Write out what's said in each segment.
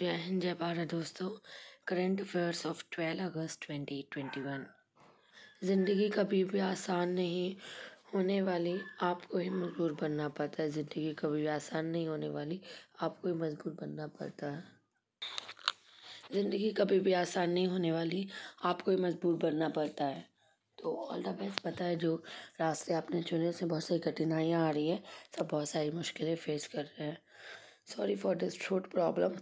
जय हिंद, जय भारत दोस्तों। करंट अफेयर्स ऑफ़ 12 अगस्त 2021 ज़िंदगी कभी भी आसान नहीं होने वाली, आपको ही मजबूर बनना पड़ता है। ज़िंदगी कभी भी आसान नहीं होने वाली, आपको ही मजबूर बनना पड़ता है। ज़िंदगी कभी भी आसान नहीं होने वाली, आपको ही मजबूर बनना पड़ता है। तो ऑल द बेस्ट पता है जो रास्ते आपने चुने से बहुत सारी कठिनाइयाँ आ रही है। सब बहुत सारी मुश्किलें फेस कर रहे हैं। Sorry for this throat problem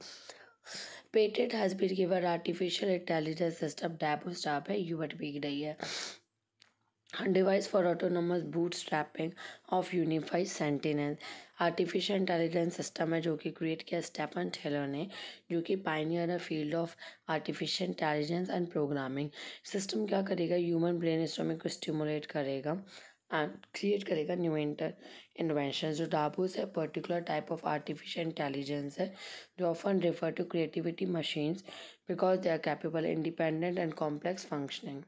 patent has been given artificial intelligence system DABO है यूबट बिक रही है। Device for autonomous bootstrapping of unified sentience artificial intelligence system है, जो कि क्रिएट किया स्टेपन टेलर ने, जो कि पाइनियर है field of artificial intelligence and programming system क्या करेगा? ह्यूमन ब्रेन स्टॉमिंग को स्टिमुलेट करेगा। क्रिएट करेगा न्यू इंटर इन्वेंशन जो डाबूस है particular type of artificial intelligence है, जो often refer to creativity machines because they are capable independent and complex functioning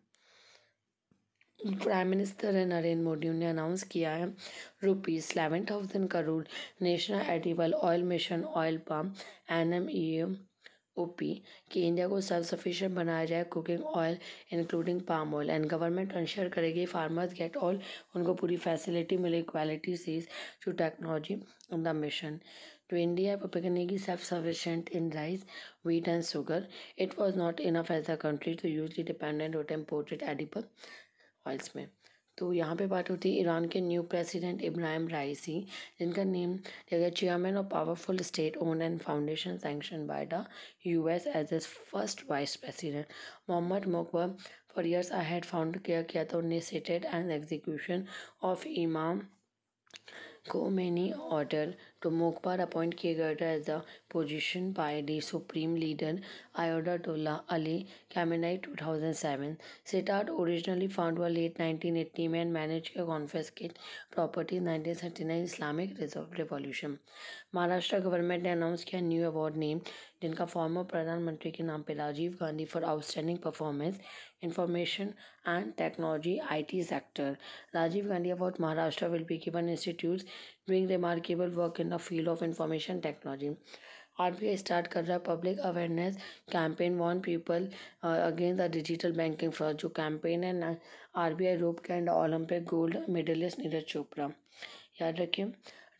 prime minister है नरेंद्र मोदी ने अनाउंस किया है rupees seven thousand crore national edible oil mission oil pump N M E O O P कि India को self sufficient बनाया जाए cooking oil including palm oil and government ensure करेगी farmers get all उनको पूरी facility मिले quality seize to technology in the mission तो India पपिकनेगी self sufficient in rice wheat and sugar it was not enough as the country to usually dependent on imported edible oils में. तो यहाँ पे बात होती है ईरान के न्यू प्रेसिडेंट इब्राहिम राइसी, जिनका name chairman of powerful state own and foundation sanction by the US as as first vice president Mohammad Mokhber for years I had found किया किया तो उन्हें सेटेड एंड एग्जीक्यूशन ऑफ़ इमाम को many order तो मोकबार appoint किए गए थे as the position by the supreme leader Ayatollah Ali Khamenei two thousand seven started originally found हुआ लेट नाइनटीन एट्टी में एंड मैनेज किया confiscate property nineteen thirty nine Islamic revolution Maharashtra government ने announce किया new award name जिनका former प्रधानमंत्री के नाम पे Rajiv Gandhi for outstanding performance information and technology IT sector Rajiv Gandhi award Maharashtra will be given institute doing remarkable work in the field of information technology R B I start कर रहा है public awareness campaign on people against the digital banking fraud जो campaign है R B I rope के and Olympic gold medallist Neeraj Chopra याद रखिए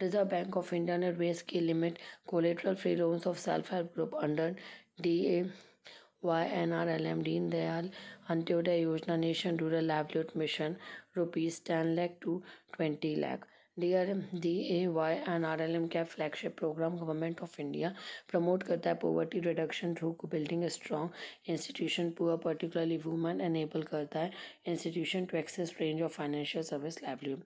reserve bank of India ने raise की limit collateral free loans of self help group under D A Y N R L M Deen Dayal Antyodaya Yojana nation rural livelihood mission rupees ten lakh to twenty lakh D R M D A Y N R L M का flagship programme government of India promote करता है poverty reduction through building a strong institution poor particularly women enable करता है institution to access range of financial service livelihood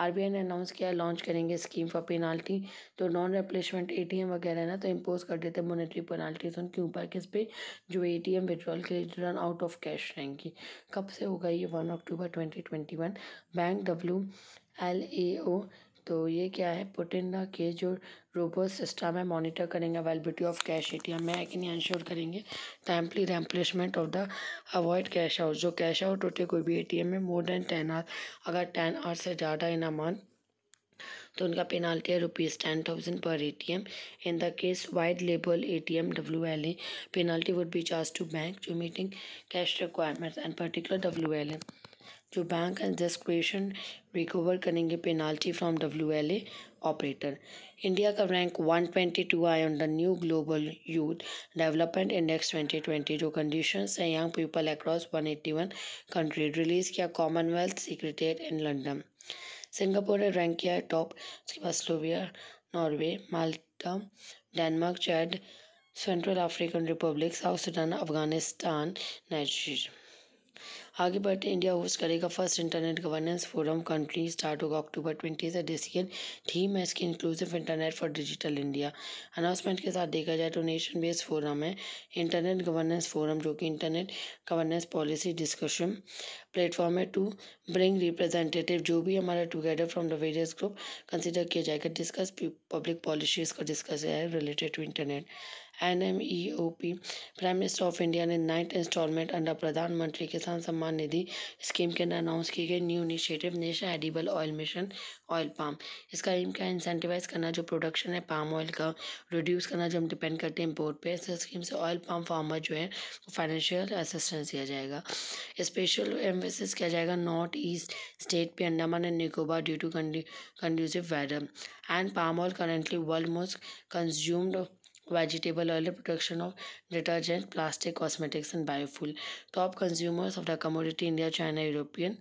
RBI ने announce किया launch करेंगे scheme for penalty to non replacement ATM वगैरह है ना तो इम्पोज कर देते हैं मोनिट्री पेनाल्टीज उनके ऊपर किस पे? जो ए टी एम विड्रॉल के लिए रन आउट ऑफ़ कैश रहेंगी. कब से होगा ये? One October twenty twenty one bank W L A O तो ये क्या है? पुटिन के जो रोबोट सिस्टम है मॉनिटर करेंगे अवेलेबिलिटी ऑफ़ कैश एटीएम में है कि नहीं इंश्योर करेंगे। Timely replacement of the avoid cash out जो कैश आउट होते कोई भी ए टी एम में मोर देन टेन आवर अगर टेन आवर से ज़्यादा इन अ मंथ तो उनका पेनाल्टी है rupees ten thousand per A T M in the case white label A T M W L A penalty would be charge to bank जो meeting cash requirements and particular W L A जो bank and discretion recover करेंगे penalty from W L A operator India का rank 122 आया on the new global youth development index 2020 जो conditions है young people across 181 country release किया Commonwealth secretariat in London Singapore ने rank किया है top उसके बाद Slovenia, Norway, Malta, Denmark, Chad, Central African Republic, South Sudan, Afghanistan, Nigeria. आगे बढ़ते इंडिया होस्ट करेगा first internet governance forum. Country start होगा अक्टूबर ट्वेंटी से डिसीज़न थीम है इसकी inclusive internet for digital India announcement के साथ देखा जाए तो नेशन बेस्ड फोरम है। इंटरनेट गवर्नेंस फोरम जो कि internet governance policy discussion platform है। टू ब्रिंग रिप्रेजेंटेटिव जो भी हमारा together from the various group consider किया जाएगा। डिस्कस पब्लिक पॉलिसीज़ का डिस्कस है related to internet N M E O P, prime minister of India ने ninth instalment under Pradhanmantri Kisan Samman निधि scheme के अंदर अनाउंस की गई new initiative national edible oil mission oil palm इसका M क्या incentivise करना जो प्रोडक्शन है पाम ऑयल का रिड्यूस करना जो हम डिपेंड करते हैं इम्पोर्ट पे, इस स्कीम से ऑयल पाम फार्मर जो है फाइनेंशियल असिस्टेंस दिया जाएगा। स्पेशल एम्फेसिस किया जाएगा नॉर्थ ईस्ट स्टेट पे, Andaman and Nicobar due to conducive weather. And palm oil currently world most consumed vegetable oil production of detergent plastic cosmetics and biofuel top consumers of the commodity India China European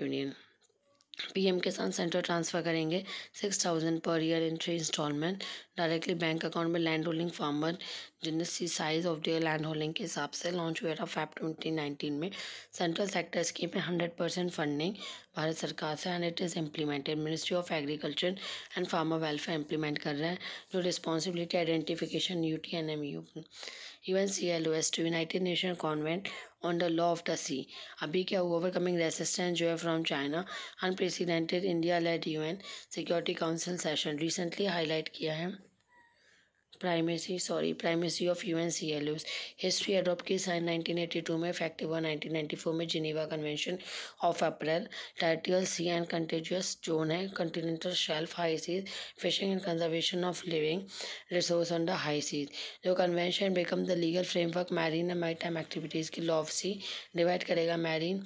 Union P PM Kisan centre transfer करेंगे six thousand per year in instalment directly bank account में land holding farmer जिनने सी size of their land holding के हिसाब से launch हुआ था Feb twenty nineteen में। Central sector scheme में हंड्रेड परसेंट फंडिंग भारत सरकार से and it is implemented ministry of agriculture and farmer welfare implement कर रहे हैं, जो responsibility identification U T N M U N C L O S to United Nation convention on the law of the sea अभी क्या overcoming resistance जो है from China unprecedented India led U N security council session recently highlight किया है। Primacy sorry primacy of U N C L use history adopt की sign 1982 में effective हुआ 1994 में Geneva convention of April territorial sea and contiguous zone है continental shelf high seas fishing and conservation of living resource on the high seas जो convention become the legal framework marine and maritime activities की law of sea divide करेगा marine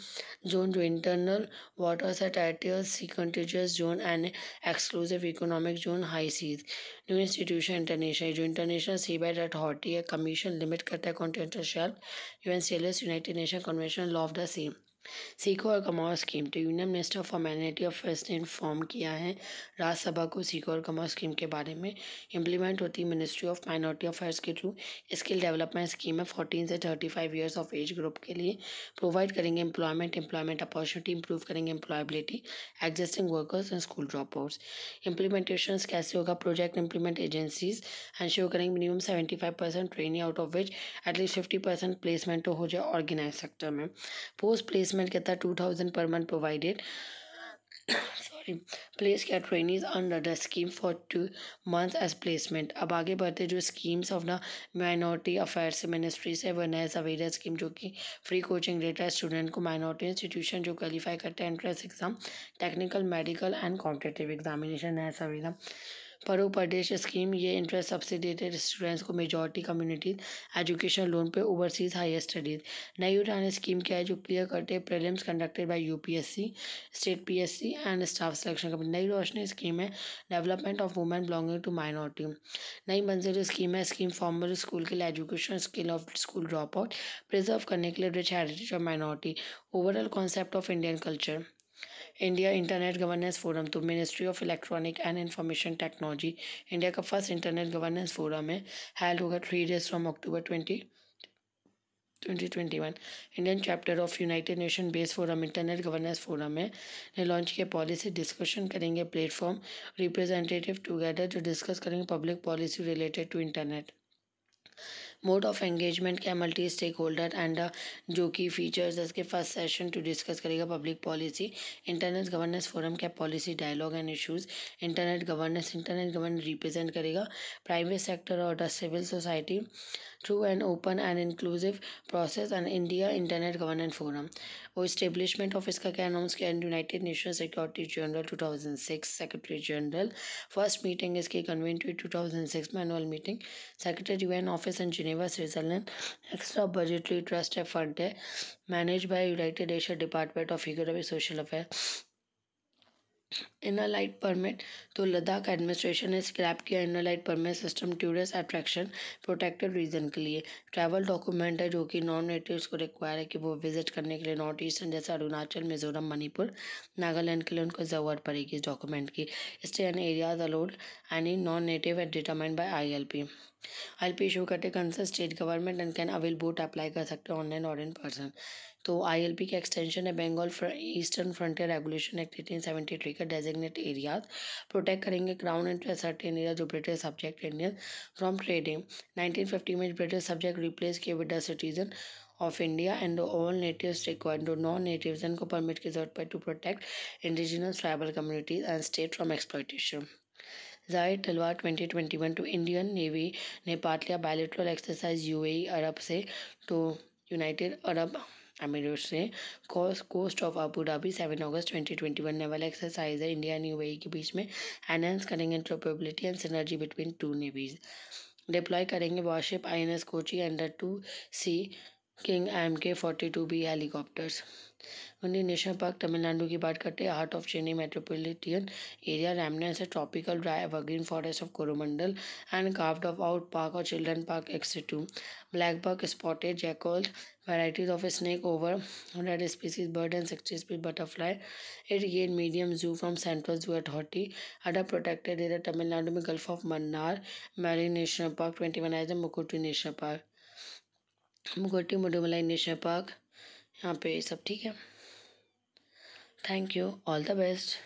zone जो internal waters है territorial sea contiguous zone and exclusive economic zone high seas new institution international जो international sea bed authority है commission limit करता है continental shelf U N C L S united nation convention law of the sea सीखो और कमाओ scheme. तो union minister for minority of fest ने inform किया है, राज्यसभा को सीखो और कमाओ स्कीम के बारे में। इंप्लीमेंट होती है मिनिस्ट्री ऑफ़ माइनॉरिटी अफेयर्स के थ्रू। स्किल डेवलपमेंट स्कीम है फोर्टीन से thirty five years of age group के लिए। प्रोवाइड करेंगे एम्प्लॉयमेंट एम्प्लॉयमेंट अपॉर्चुनिटी इंप्रूव करेंगे employability existing workers and school drop outs implementation कैसे होगा? प्रोजेक्ट इम्प्लीमेंट एजेंसीज शो करेंगे minimum seventy five percent training out of which at least fifty percent placement हो जाए organise sector में। Post place placement कितना two thousand per month provided sorry place क्या trainees under the scheme for two month as placement अब आगे बढ़ते जो schemes of the minority affairs ministry से वन एज अवेयर स्कीम जो कि फ्री कोचिंग देता है स्टूडेंट को माइनॉरिटी इंस्टीट्यूशन जो क्वालिफाई करते हैं entrance exam technical medical and competitive examination है सवेरा परो प्रदेश स्कीम ये इंटरेस्ट सब्सिडेटेड स्टूडेंट्स को मेजॉरिटी कम्युनिटी एजुकेशन लोन पे overseas higher studies Nai Udaan scheme क्या है जो क्लियर करते हैं? Prelims conducted by UPSC state PSC and staff selection committee Nai Roshni scheme है development of women belonging to minority Nai Manzil scheme है scheme formal school के लिए education skill of school drop out preserve करने के लिए rich heritage of minority overall concept of Indian culture India internet governance forum तो ministry of electronic and information technology India का first internet governance forum है held होगा three days from October twenty 2021 Indian chapter of united nation base forum internet governance forum में ने launch किया policy discussion करेंगे platform representative together जो discuss करेंगे public policy related to internet mode of engagement क्या multi stake holder and जो कि features इसके फ़र्स्ट सेशन टू डिस्कस करेगा public policy internet governance forum क्या policy dialogue and issues internet governance internet governance represent करेगा private sector और civil society through an open and inclusive process and India internet governance forum वो establishment of इसका क्या announce किया United Nation security general 2006 secretary general first meeting इसकी convened हुई 2006 में annual meeting secretary UN office in Geneva Switzerland extra budgetary trust है fund है manage by united Asia department of economy social affair inner line permit तो Ladakh administration ने scrap किया inner line permit system tourist attraction protected region के लिए। Travel document है जो कि नॉन नेटिव्स को रिक्वायर है कि वो विज़िट करने के लिए नॉर्थ ईस्टर्न जैसे अरुणाचल मिजोरम मणिपुर नागालैंड के लिए उनको ज़रूरत पड़ेगी इस डॉक्यूमेंट की। Stay in areas allowed any non native at determined by I L P I L P issue करते concern state government and can avail both apply कर सकते हैं ऑनलाइन और इन पर्सन तो आईएलपी का एक्सटेंशन है Bengal eastern frontier regulation act eighteen seventy three का designate areas protect करेंगे क्राउन इंटरेस्ट सर्टेन एरिया जो British subject Indian from trading nineteen fifty में ब्रिटिश सब्जेक्ट रिप्लेस किए with the citizen of India and all natives required to non-natives को permit की ज़रूरत पड़ी to protect indigenous tribal communities and state from exploitation. ज़ाहिर Talwar 2021 to Indian navy ने part लिया bilateral exercise UAE Arab से तो यूनाइटेड अरब अमीरों से। Coast of Abu Dhabi, seven August 2021 naval exercise है इंडिया एंड यूएई के बीच में एनहेंस करेंगे interoperability and synergy between two navies deploy करेंगे warship I N S Kochi under two sea king M K forty two B helicopters उन्हें national park Tamil Nadu की बात करते हैं। Heart of Chennai metropolitan area remnants tropical dry green forest of Coromandel and craft of out park और children park एक्सेटू black buck spotted jackal varieties of snake over hundred species bird and sixty species butterfly it gain medium zoo from central zoo at hottie other protected area Tamil Nadu में gulf of Mannar marine national park twenty one as Mukurthi national park Mukurthi Mudumalai national park यहाँ पे सब ठीक है। Thank you all the best